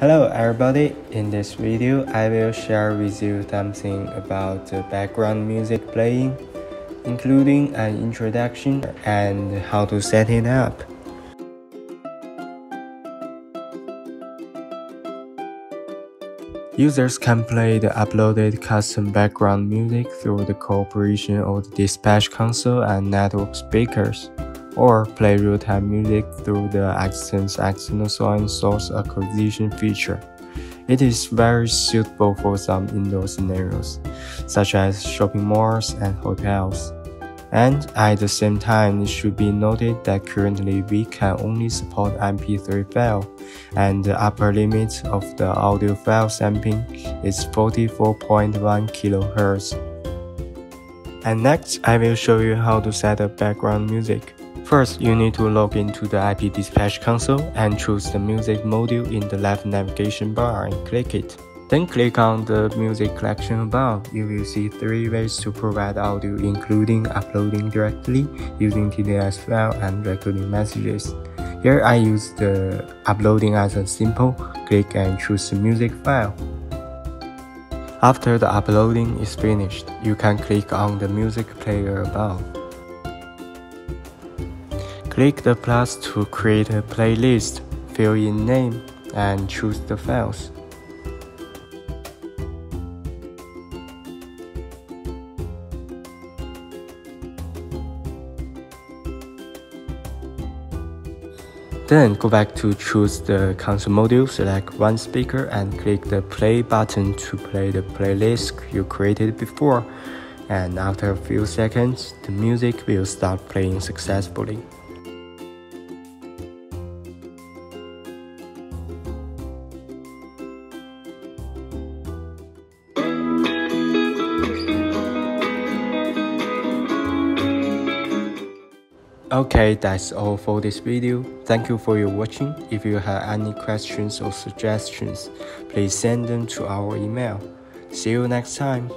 Hello everybody, in this video I will share with you something about the background music playing, including an introduction and how to set it up. Users can play the uploaded custom background music through the cooperation of the dispatch console and network speakers or play real-time music through the Accents external sound source acquisition feature. It is very suitable for some indoor scenarios, such as shopping malls and hotels. And at the same time, it should be noted that currently we can only support MP3 file, and the upper limit of the audio file sampling is 44.1 kHz. And next, I will show you how to set up background music. First, you need to log into the IP Dispatch console and choose the music module in the left navigation bar and click it. Then click on the music collection above. You will see three ways to provide audio including uploading directly, using TTS file, and recording messages. Here I use the uploading as a simple, click and choose the music file. After the uploading is finished, you can click on the music player above. Click the plus to create a playlist, fill in name, and choose the files. Then go back to choose the console module, select one speaker and click the play button to play the playlist you created before. And after a few seconds, the music will start playing successfully. Okay, that's all for this video. Thank you for your watching. If you have any questions or suggestions, please send them to our email. See you next time.